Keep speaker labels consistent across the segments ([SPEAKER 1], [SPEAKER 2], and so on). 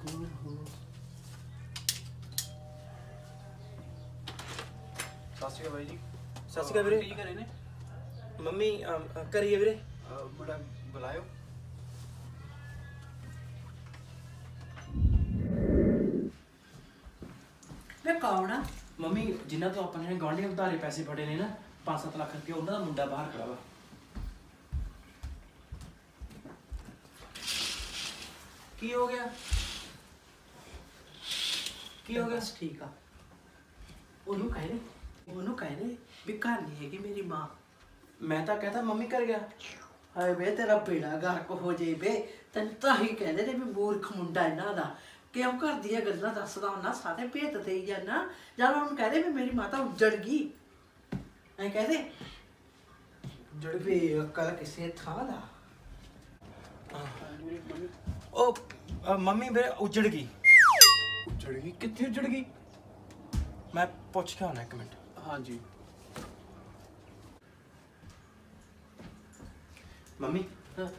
[SPEAKER 1] ਸਤਿ ਸ਼੍ਰੀ ਅਕਾਲ ਬਾਈ ਜੀ।
[SPEAKER 2] ਸਤਿ ਸ਼੍ਰੀ ਅਕਾਲ ਵੀਰੇ।
[SPEAKER 1] ਕੀ ਕਰੇ ਨੇ?
[SPEAKER 2] ਮੰਮੀ ਕਰੀਏ ਵੀਰੇ।
[SPEAKER 1] ਮੁੰਡਾ ਬੁਲਾਇਓ।
[SPEAKER 3] ਵੇ ਕੌਣ ਆ?
[SPEAKER 2] ਮੰਮੀ ਜਿਨ੍ਹਾਂ ਤੋਂ ਆਪਾਂ ਨੇ ਗਵਾਂਢੀਆਂ ਉਧਾਰੇ ਪੈਸੇ ਫੜੇ ਨੇ ਨਾ 5-7 ਲੱਖ ਰੁਪਏ ਉਹਨਾਂ ਦਾ ਮੁੰਡਾ ਬਾਹਰ ਖੜਾ ਵਾ। ਕੀ ਹੋ ਗਿਆ? ਕੀ ਹੋ ਗਿਆ?
[SPEAKER 3] ਠੀਕ ਆ। ਉਹਨੂੰ ਕਹਿ ਦੇ ਉਹਨੂੰ ਕਹਿ ਦੇ ਵੀ ਘਰ ਨਹੀਂ ਹੈਗੀ ਮੇਰੀ ਮਾਂ।
[SPEAKER 2] ਮੈਂ ਤਾਂ ਕਹਤਾ ਮੰਮੀ ਕਰ ਗਿਆ?
[SPEAKER 3] ਹਾਏ ਵੇ ਤੇਰਾ ਬੇੜਾ ਗਰਕ ਹੋ ਜੇ ਵੇ। ਤੈਨੂੰ ਤਾਂ ਹੀ ਕਹਿੰਦੇ ਨੇ ਵੀ ਮੂਰਖ ਮੁੰਡਾ ਇਹਨਾਂ ਦਾ। ਕਿਉਂ ਘਰ ਦੀਆਂ ਗੱਲਾਂ? ਦੱਸਦਾ ਹੁੰਦਾ ਸਾਰੇ ਭੇਤ ਤੇ ਹੀ ਜਾਣਾ ਜਦ ਉਹਨੂੰ ਕਹਦੇ ਵੀ ਮੇਰੀ ਮਾਤਾ ਉੱਜੜ ਗਈ। ਐ ਕਹਦੇ ਜੜ ਵੇ ਅਕਲ ਕਿਸੇ ਥਾਂ ਦਾ।
[SPEAKER 2] ਉਹ ਮੰਮੀ ਵੀਰੇ ਉਜੜ ਗਈ।
[SPEAKER 1] ਉੱਜੜ ਗਈ? ਕਿੱਥੇ ਉੱਜੜ ਗਈ?
[SPEAKER 2] ਮੈਂ ਪੁੱਛ ਕੇ ਆਉਣਾ ਇੱਕ ਮਿੰਟ।
[SPEAKER 1] ਹਾਂਜੀ।
[SPEAKER 2] ਮੰਮੀ।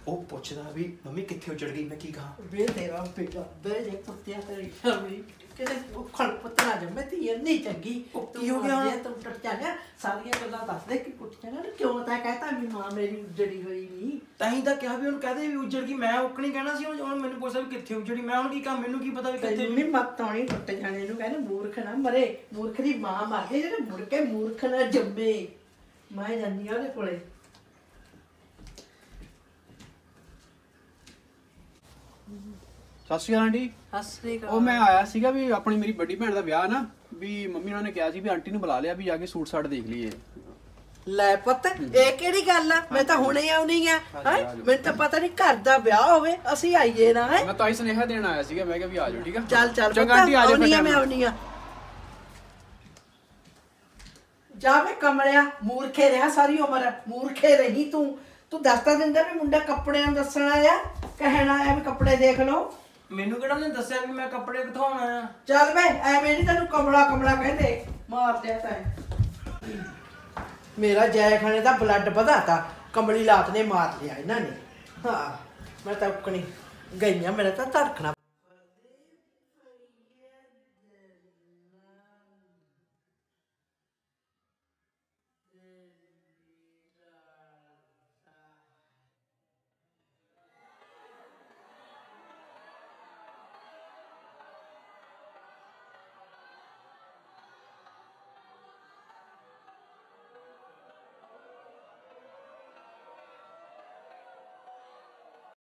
[SPEAKER 2] ਉਹ ਪੁੱਛਦਾ ਵੀ ਮੰਮੀ ਕਿੱਥੇ ਉਜੜ ਗਈ? ਮੈਂ ਕੀ ਕਹਾਂ?
[SPEAKER 3] ਵੇ ਤੇਰਾ ਬੇਟਾ ਬੇ ਜੇ ਕੁੱਤਿਆ ਤੇਰੀ ਸ਼ਾਮੀ ਕਿਤੇ ਉਹ ਖਲ ਪਤਲਾ ਜੰਮੇ ਤੀ ਇੰਨੀ ਚੰਗੀ।
[SPEAKER 2] ਉਹ ਕੀ ਹੋ ਗਿਆ?
[SPEAKER 3] ਤੂੰ ਟੱਟ ਜਾਣਾ ਸਾਰੀਆਂ ਗੱਲਾਂ ਦੱਸ ਦੇ ਕਿ ਕੁੱਟ ਜਾਣਾ ਕਿਉਂ ਤਾਂ ਕਹਤਾ ਵੀ ਮਾਂ ਮੇਰੀ ਜੜੀ ਹੋਈ ਨਹੀਂ
[SPEAKER 2] ਤਾਂ ਹੀ ਤਾਂ ਕਿਹਾ ਵੀ ਉਹਨੂੰ ਕਹਦੇ ਵੀ ਉਜੜ ਗਈ ਮੈਂ ਉਕਣੀ ਕਹਿਣਾ ਸੀ ਹੁਣ ਮੈਨੂੰ ਪੁੱਛਦਾ ਵੀ ਕਿੱਥੇ ਉਜੜੀ ਮੈਂ ਹੁਣ ਕੀ ਕਹਾਂ ਮੈਨੂੰ ਕੀ ਪਤਾ ਵੀ ਕਿੱਥੇ
[SPEAKER 3] ਤੈਨੂੰ ਨਹੀਂ ਮਤਾਉਣੀ ਟੁੱਟ ਜਾਣੇ ਨੂੰ ਕਹਿੰਦੇ ਮੂਰਖ ਨਾ ਮਰੇ ਮੂਰਖ ਦੀ ਮਾਂ ਮਰ ਗਈ ਜਿਹੜੇ ਮੁੜ ਕੇ ਮੂਰਖ ਨਾ ਜੰਮੇ। ਮੈਂ ਜਾਂਦੀ ਆ ਉਹਦੇ ਕੋਲੇ।
[SPEAKER 1] ਸਤਿ ਸ਼੍ਰੀ ਅਕਾਲ ਆਂਟੀ।
[SPEAKER 3] ਹੱਸਰੇ
[SPEAKER 1] ਉਹ ਮੈਂ ਆਇਆ ਸੀਗਾ ਵੀ ਆਪਣੀ ਮੇਰੀ ਵੱਡੀ ਭੈਣ ਦਾ ਵਿਆਹ ਨਾ। ਵੀ ਮੰਮੀ ਉਹਨਾਂ ਨੇ ਕਿਹਾ ਸੀ ਵੀ ਆਂਟੀ ਨੂੰ ਬੁਲਾ ਲਿਆ ਵੀ ਜਾ ਕੇ ਸੂਟ ਸਾਟ ਦੇਖ ਲਈਏ।
[SPEAKER 3] ਲੈ ਪੁੱਤ ਇਹ ਕਿਹੜੀ ਗੱਲ ਆ? ਮੈਂ ਤਾਂ ਹੁਣੇ ਆਉਣੀ ਆ। ਹੈਂ? ਮੈਨੂੰ ਤਾਂ ਪਤਾ ਨਹੀਂ ਘਰ ਦਾ ਵਿਆਹ ਹੋਵੇ ਅਸੀਂ ਆਈਏ ਨਾ ਹੈ?
[SPEAKER 1] ਮੈਂ ਤਾਂ ਹੀ ਸੁਨੇਹਾ ਦੇਣ ਆਇਆ ਸੀਗਾ ਮੈਂ ਕਿਹਾ ਵੀ ਆ ਜਾਓ ਠੀਕ ਆ?
[SPEAKER 3] ਚੱਲ ਚੱਲ
[SPEAKER 1] ਚੰਗਾ ਆਂਟੀ ਆ ਜਾਓ
[SPEAKER 3] ਆਉਣੀ ਆ
[SPEAKER 1] ਫਿਰ
[SPEAKER 3] ਮੈਂ। ਆਉਣੀ ਆ। ਜਾਵੇ ਕਮਲਿਆ ਮੂਰਖੇ ਰਿਹਾ ਸਾਰੀ ਉਮਰ ਮੂਰਖੇ ਰਹੀ ਤੂੰ। ਤੂੰ ਦੱਸਦਾ ਦਿੰਦਾ ਵੀ ਮੁੰਡਾ ਕੱਪੜਿਆਂ ਨੂੰ ਦੱਸਣ ਆਇਆ ਕਹਿਣ ਆਇਆ ਵੀ ਕੱਪੜੇ ਦੇਖ ਲਓ।
[SPEAKER 2] ਮੈਨੂੰ ਕਿਹੜਾ ਨੇ ਦੱਸਿਆ ਵੀ ਮੈਂ ਕੱਪੜੇ ਕਿੱਥੋਂ ਆਉਣਾ ਆ?
[SPEAKER 3] ਚੱਲ ਵੇ ਐਵੇਂ ਨਹੀਂ ਤੈਨੂੰ ਕਮਲਾ ਕਮਲਾ ਕਹਿੰਦੇ। ਮਾਰ ਦਿਆ ਤੈਂ ਮੇਰਾ ਜੈਖਾਨੇ ਦਾ ਬਲੱਡ ਵਧਾਤਾ, ਕਮਲੀ ਲਾਤ ਨੇ ਮਾਰ ਲਿਆ ਇਹਨਾਂ ਨੇ। ਹਾਂ, ਮੈਂ ਤਾਂ ਉਕਣੀ ਗਈਆਂ, ਮੇਰਾ ਤਾਂ ਧੜਕਣਾ